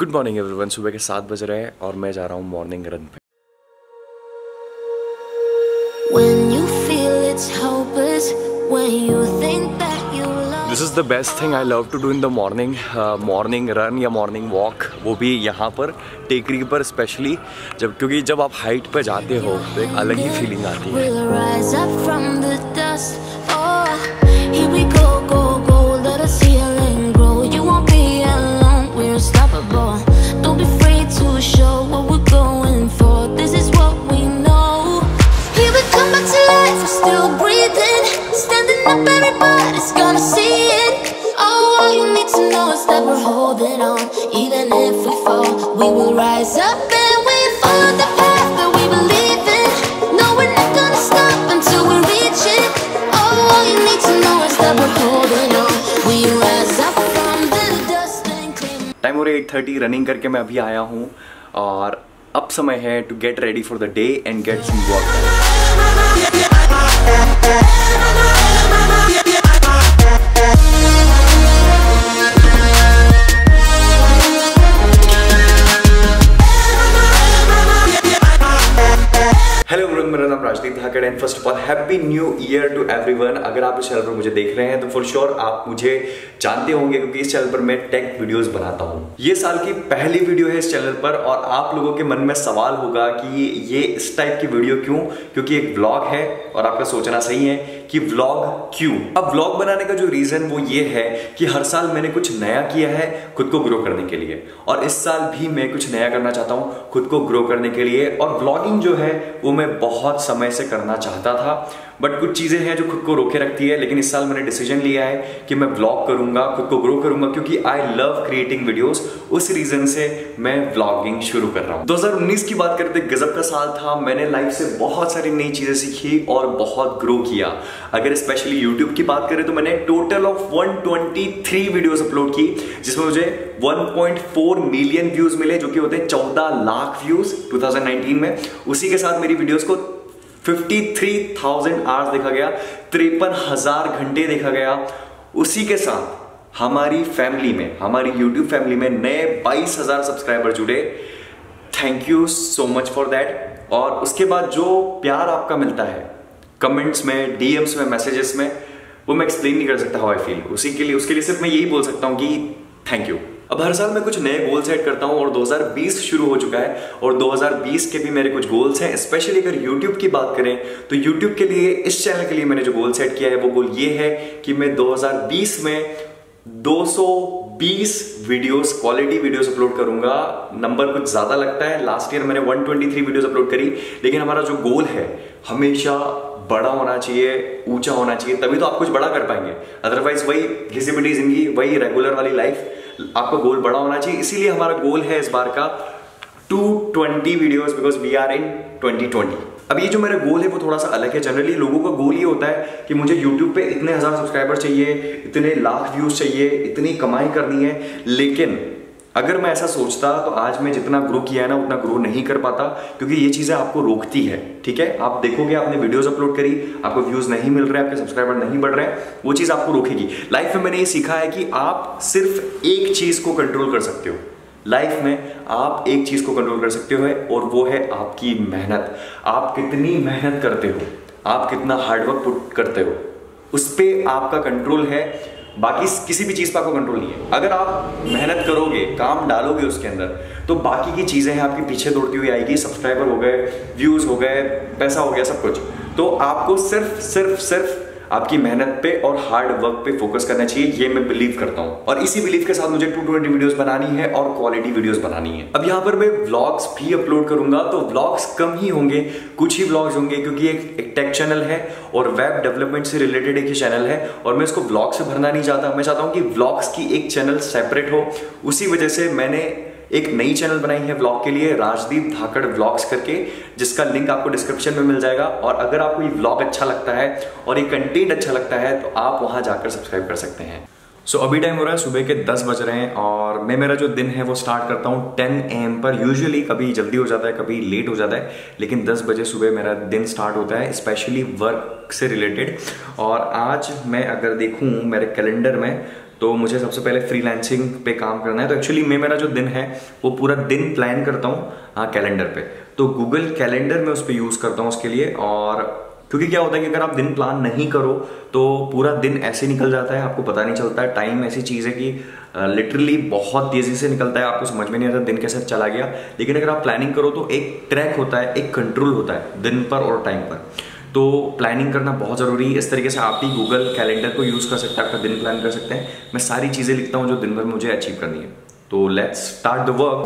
Good morning everyone सुबह के सात बज रहे हैं और मैं जा रहा हूँ मॉर्निंग रन पे। This is the best thing I love to do in the morning morning run या मॉर्निंग वॉक वो भी यहाँ पर टेकरी पर स्पेशली जब क्योंकि जब आप हाइट पर जाते हो तो एक अलग ही फीलिंग आती है। Is that we're holding on. Even if we fall, we will rise up and we follow the path that we believe in. No, we're not gonna stop until we reach it. Oh, all you need to know is that we're holding on. We rise up from the dust and claim. Time हो रही है eight thirty running करके मैं अभी आया हूँ और अब समय है to get ready for the day and get some work Rajdeep Dhakad and first of all happy new year to everyone अगर आप इस चैनल पर मुझे देख रहे हैं तो फॉर श्योर आप मुझे जानते होंगे क्योंकि इस चैनल पर मैं टेक वीडियोस बनाता हूँ। ये साल की पहली वीडियो है इस चैनल पर और आप लोगों के मन में सवाल होगा कि ये इस टाइप की वीडियो क्यों? क्योंकि एक व्लॉग है और आपका सोचना सही है कि व्लॉग क्यों? अब व्लॉग बनाने का जो रीजन वो ये है कि हर साल मैंने कुछ नया किया है खुद को ग्रो करने के लिए। और इस साल भी मैं कुछ नया करना चाहता हूँ खुद को ग्रो करने के लिए। और व्लॉगिंग जो है वो मैं बहुत समय से करना चाहता था। बट कुछ चीज़ें हैं जो खुद को रोके रखती है, लेकिन इस साल मैंने डिसीज़न लिया है कि मैं व्लॉग करूँगा, खुद को ग्रो करूँगा, क्योंकि आई लव क्रिएटिंग वीडियोस उस रीजन से मैं व्लॉगिंग शुरू कर रहा हूँ। 2019 की बात करते, गजब का साल था। मैंने लाइफ से बहुत सारी नई चीज़ें सीखी और बहुत ग्रो किया। अगर स्पेशली यूट्यूब की बात करें तो मैंने टोटल ऑफ़ 123 वीडियोस अपलोड की, जिसमें मुझे 1.4 मिलियन व्यूज़ मिले, जो कि होते हैं 14 लाख व्यूज़ 2019 में। उसी के साथ मेरी वीडियोस को 53,000 आवर्स देखा गया तिरपन हज़ार घंटे देखा गया। उसी के साथ हमारी फैमिली में हमारी यूट्यूब फैमिली में नए 22,000 सब्सक्राइबर जुड़े। Thank you so much for that और उसके बाद जो प्यार आपका मिलता है कमेंट्स में डीएम्स में मैसेजेस में वो मैं एक्सप्लेन नहीं कर सकता हाउ आई फील उसी के लिए उसके लिए सिर्फ़ मैं यही बोल सकता हूँ कि थैंक यू अब हर साल मैं कुछ नए गोल सेट करता हूँ और 2020 शुरू हो चुका है और 2020 के भी मेरे कुछ गोल्स हैं स्पेशली अगर यूट्यूब की बात करें तो यूट्यूब के लिए, इस चैनल के लिए मैंने जो गोल सेट किया है, वो गोल ये है कि मैं 2020 में 220 वीडियोस क्वालिटी वीडियोस अपलोड करूँगा। नंबर कुछ ज़्यादा लगता है। लास्ट ईयर मैंने 123 वीडियोस अपलोड करी, लेकिन हमारा जो गोल है, हमेशा बड़ा होना चाहिए, ऊँचा होना चाहिए, तभी तो आप कुछ बड़ा कर पाएँगे। अदरवाइज़ वही घिसी पिटी ज़िंदगी, वही रेगुलर वाली लाइफ आपका गोल बड़ा होना चाहिए। इसीलिए हमारा गोल है इस बार का 220 videos because we are in 2020 अब ये जो मेरा गोल है, वो थोड़ा सा अलग है। जनरली लोगों का गोल ये होता है कि मुझे यूट्यूब पे इतने हज़ार सब्सक्राइबर चाहिए, इतने लाख व्यूज़ चाहिए, इतनी कमाई करनी है। लेकिन अगर मैं ऐसा सोचता तो आज मैं जितना ग्रो किया है ना, उतना ग्रो नहीं कर पाता, क्योंकि ये चीज़ें आपको रोकती है, ठीक है? आप देखोगे, आपने वीडियोस अपलोड करी, आपको व्यूज़ नहीं मिल रहे, आपके सब्सक्राइबर नहीं बढ़ रहे हैं वो चीज़ आपको रोकेगी। लाइफ में मैंने ये सीखा है कि आप सिर्फ़ एक चीज़ को कंट्रोल कर सकते हो। लाइफ में आप एक चीज़ को कंट्रोल कर सकते हो और वो है आपकी मेहनत। आप कितनी मेहनत करते हो, आप कितना हार्डवर्क करते हो, उस पर आपका कंट्रोल है। बाकी किसी भी चीज़ पर आपको कंट्रोल नहीं है। अगर आप मेहनत करोगे, काम डालोगे उसके अंदर तो बाकी की चीज़ें हैं आपके पीछे दौड़ती हुई आएगी सब्सक्राइबर हो गए व्यूज़ हो गए, पैसा हो गया, सब कुछ। तो आपको सिर्फ़ सिर्फ़ सिर्फ़ आपकी मेहनत पे और हार्ड वर्क पे फोकस करना चाहिए ये मैं बिलीव करता हूँ। और इसी बिलीव के साथ मुझे टू 220 वीडियोस बनानी है और क्वालिटी वीडियोस बनानी है। अब यहाँ पर मैं व्लॉग्स भी अपलोड करूँगा तो व्लॉग्स कम ही होंगे कुछ ही व्लॉग्स होंगे क्योंकि एक, एक टेक चैनल है और वेब डेवलपमेंट से रिलेटेड एक ही चैनल है और मैं इसको व्लॉग से भरना नहीं चाहता। मैं चाहता हूँ कि व्लॉग्स की एक चैनल सेपरेट हो। उसी वजह से मैंने एक नई चैनल बनाई है व्लॉग के लिए राजदीप धाकड़ व्लॉग्स करके जिसका लिंक आपको डिस्क्रिप्शन में मिल जाएगा। और अगर आपको ये व्लॉग अच्छा लगता है और ये कंटेंट अच्छा लगता है तो आप वहाँ जाकर सब्सक्राइब कर सकते हैं। सो so, अभी टाइम हो रहा है सुबह के 10 बज रहे हैं और मैं मेरा जो दिन है वो स्टार्ट करता हूँ 10 एम पर। यूजुअली कभी जल्दी हो जाता है कभी लेट हो जाता है लेकिन 10 बजे सुबह मेरा दिन स्टार्ट होता है स्पेशली वर्क से रिलेटेड और आज मैं अगर देखूँ मेरे कैलेंडर में तो मुझे सबसे पहले फ्रीलांसिंग पे काम करना है। तो एक्चुअली मैं मेरा जो दिन है, वो पूरा दिन प्लान करता हूँ हाँ कैलेंडर पे। तो गूगल कैलेंडर में उस पर यूज़ करता हूँ उसके लिए और क्योंकि क्या होता है कि अगर आप दिन प्लान नहीं करो तो पूरा दिन ऐसे निकल जाता है, आपको पता नहीं चलता। है टाइम ऐसी चीज़ है कि लिटरली बहुत तेज़ी से निकलता है, आपको समझ में नहीं आता दिन कैसे चला गया। लेकिन अगर आप प्लानिंग करो तो एक ट्रैक होता है, एक कंट्रोल होता है, दिन पर और टाइम पर। तो प्लानिंग करना बहुत ज़रूरी है। इस तरीके से आप भी गूगल कैलेंडर को यूज़ कर सकते हैं, आपका दिन प्लान कर सकते हैं। मैं सारी चीज़ें लिखता हूँ जो दिन भर मुझे अचीव करनी है। तो let's start the work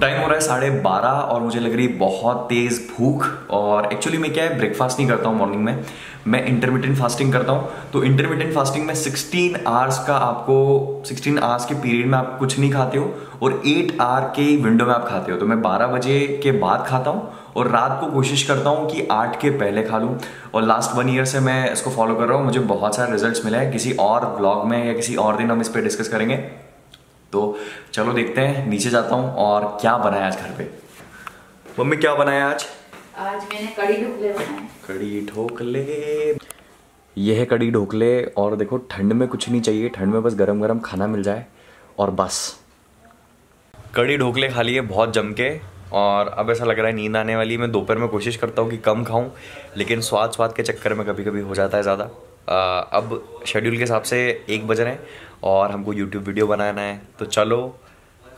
time हो रहा है साढ़े बारह और मुझे लग रही है बहुत तेज़ भूख और एक्चुअली मैं क्या है ब्रेकफास्ट नहीं करता हूँ मॉर्निंग में। मैं इंटरमीडियंट फास्टिंग करता हूँ। तो इंटरमीडियंट फास्टिंग में 16 आवर्स का आपको 16 आवर्स के पीरियड में आप कुछ नहीं खाते हो और 8 आवर के विंडो में आप खाते हो। तो मैं 12 बजे के बाद खाता हूँ और रात को कोशिश करता हूँ कि 8 के पहले खा लूँ। और लास्ट वन ईयर से मैं इसको फॉलो कर रहा हूँ। मुझे बहुत सारे रिज़ल्ट मिले हैं। किसी और ब्लॉग में या किसी और दिन हम इस पर डिस्कस करेंगे। चलो देखते हैं नीचे जाता हूँ और क्या बनाया आज घर पे। मम्मी क्या बनाया आज? आज मैंने कड़ी ढोकले बनाए। कड़ी ढोकले। ये है कड़ी ढोकले और देखो ठंड में कुछ नहीं चाहिए ठंड में बस गरम गरम खाना मिल जाए और बस। कड़ी ढोकले खा लिए बहुत जम के और अब ऐसा लग रहा है नींद आने वाली मैं दोपहर में कोशिश करता हूँ कि कम खाऊं लेकिन स्वाद स्वाद के चक्कर में कभी कभी हो जाता है ज़्यादा। अब शेड्यूल के हिसाब से एक बज रहे हैं। और हमको यूट्यूब वीडियो बनाना है। तो चलो,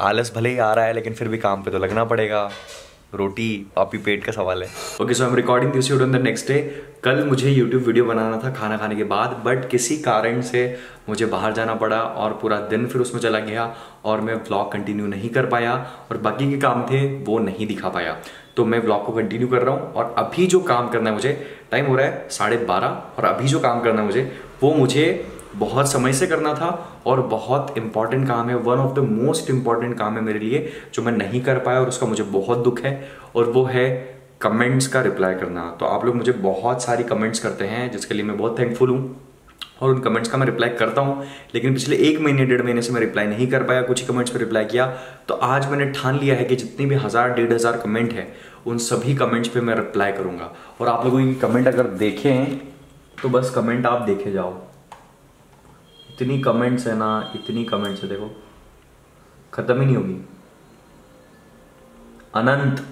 आलस भले ही आ रहा है, लेकिन फिर भी काम पे तो लगना पड़ेगा। रोटी पापी पेट का सवाल है। Okay so am recording this the next day कल मुझे यूट्यूब वीडियो बनाना था खाना खाने के बाद बट किसी कारण से मुझे बाहर जाना पड़ा और पूरा दिन फिर उसमें चला गया और मैं व्लॉग कंटिन्यू नहीं कर पाया और बाकी के काम थे वो नहीं दिखा पाया। तो मैं व्लॉग को कंटिन्यू कर रहा हूँ और अभी जो काम करना है मुझे टाइम हो रहा है साढ़े बारह और अभी जो काम करना है मुझे, वो मुझे बहुत समय से करना था और बहुत इंपॉर्टेंट काम है one of the most important काम है मेरे लिए जो मैं नहीं कर पाया और उसका मुझे बहुत दुख है और वो है कमेंट्स का रिप्लाई करना। तो आप लोग मुझे बहुत सारी कमेंट्स करते हैं, जिसके लिए मैं बहुत थैंकफुल हूँ और उन कमेंट्स का मैं रिप्लाई करता हूँ, लेकिन पिछले एक महीने, डेढ़ महीने से मैं रिप्लाई नहीं कर पाया, कुछ ही कमेंट्स पर रिप्लाई किया। तो आज मैंने ठान लिया है कि जितनी भी हज़ार, डेढ़ हज़ार कमेंट है, उन सभी कमेंट्स पे मैं रिप्लाई करूँगा। और आप लोगों की कमेंट अगर देखें तो बस कमेंट आप देखे जाओ। इतनी कमेंट्स है ना, इतनी कमेंट्स है, देखो। खत्म ही नहीं होगी। अनंत।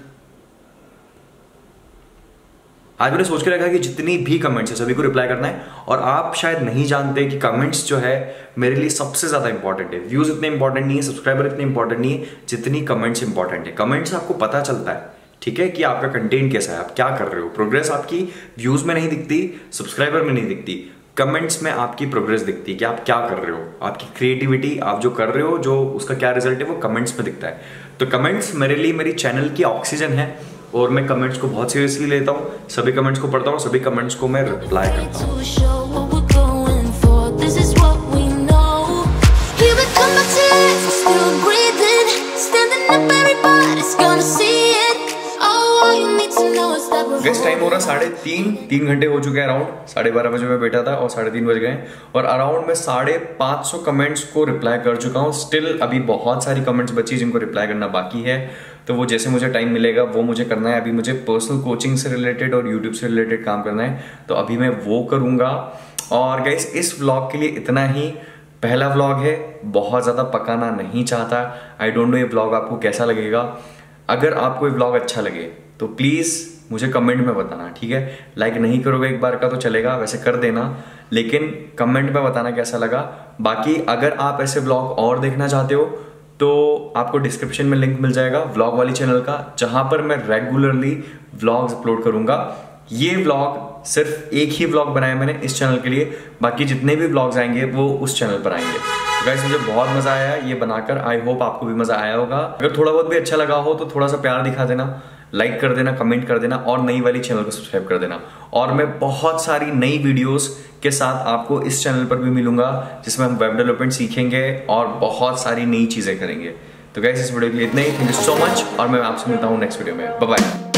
आज मैंने सोच के रखा कि जितनी भी कमेंट्स है, सभी को रिप्लाई करना है, और आप शायद नहीं जानते कि कमेंट्स जो है, मेरे लिए सबसे ज़्यादा इंपॉर्टेंट है। व्यूज़ इतने इंपॉर्टेंट नहीं है सब्सक्राइबर इतने इंपॉर्टेंट नहीं है, जितनी कमेंट्स इंपॉर्टेंट है। कमेंट्स आपको पता चलता है, ठीक है, कि आपका कंटेंट कैसा है, आप क्या कर रहे हो। प्रोग्रेस आपकी व्यूज़ में नहीं दिखती सब्सक्राइबर में नहीं दिखती। कमेंट्स में आपकी प्रोग्रेस दिखती है कि आप क्या कर रहे हो? आपकी क्रिएटिविटी आप जो कर रहे हो, जो उसका क्या रिज़ल्ट है, वो कमेंट्स में दिखता है। तो कमेंट्स मेरे लिए मेरी चैनल की ऑक्सीजन है और मैं कमेंट्स को बहुत सीरियसली लेता हूँ, सभी कमेंट्स को पढ़ता हूँ, सभी कमेंट्स को मैं रिप्लाई करता हूँ। गेस्ट टाइम हो रहा साढ़े तीन तीन घंटे हो चुके हैं अराउंड साढ़े बारह बजे मैं बैठा था और साढ़े तीन बज गए और अराउंड मैं साढ़े पाँच सौ कमेंट्स को रिप्लाई कर चुका हूँ। स्टिल अभी बहुत सारी कमेंट्स बची जिनको रिप्लाई करना बाकी है। तो वो जैसे मुझे टाइम मिलेगा, वो मुझे करना है। अभी मुझे पर्सनल कोचिंग से रिलेटेड और यूट्यूब से रिलेटेड काम करना है। तो अभी मैं वो करूँगा। और गैस इस व्लॉग के लिए इतना ही। पहला व्लॉग है, बहुत ज़्यादा पकाना नहीं चाहता। आई डोंट नो ये व्लॉग आपको कैसा लगेगा। अगर आपको ये व्लॉग अच्छा लगे तो प्लीज़ मुझे कमेंट में बताना, ठीक है? लाइक नहीं करोगे एक बार का तो चलेगा, वैसे कर देना, लेकिन कमेंट में बताना कैसा लगा? बाकी अगर आप ऐसे ब्लॉग और देखना चाहते हो तो आपको डिस्क्रिप्शन में लिंक मिल जाएगा व्लॉग वाली चैनल का, जहाँ पर मैं रेगुलरली व्लॉग्स अपलोड करूँगा। ये व्लॉग सिर्फ़ एक ही व्लॉग बनाया मैंने इस चैनल के लिए, बाकी जितने भी व्लॉग्स आएँगे, वो उस चैनल पर आएँगे। तो गाइस मुझे बहुत मज़ा आया ये बनाकर आई होप आपको भी मज़ा आया होगा। अगर थोड़ा बहुत भी अच्छा लगा हो तो थोड़ा सा प्यार दिखा देना। लाइक कर देना कमेंट कर देना और नई वाली चैनल को सब्सक्राइब कर देना। और मैं बहुत सारी नई वीडियोस के साथ आपको इस चैनल पर भी मिलूँगा, जिसमें हम वेब डेवलपमेंट सीखेंगे और बहुत सारी नई चीज़ें करेंगे। तो गैस इस वीडियो के लिए इतना ही। थैंक यू सो मच और मैं आपसे मिलता हूँ नेक्स्ट वीडियो में। बाय